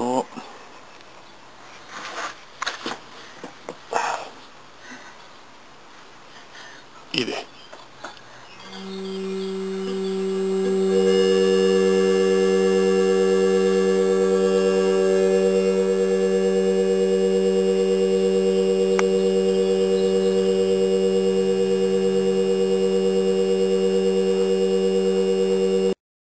といいで